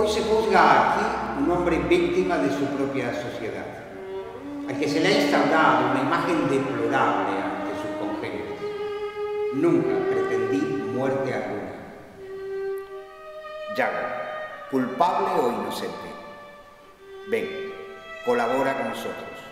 Hoy se juzga aquí un hombre víctima de su propia sociedad, al que se le ha instaurado una imagen deplorable ante sus congéneres. Nunca pretendí muerte alguna. Yago, culpable o inocente. Ven, colabora con nosotros.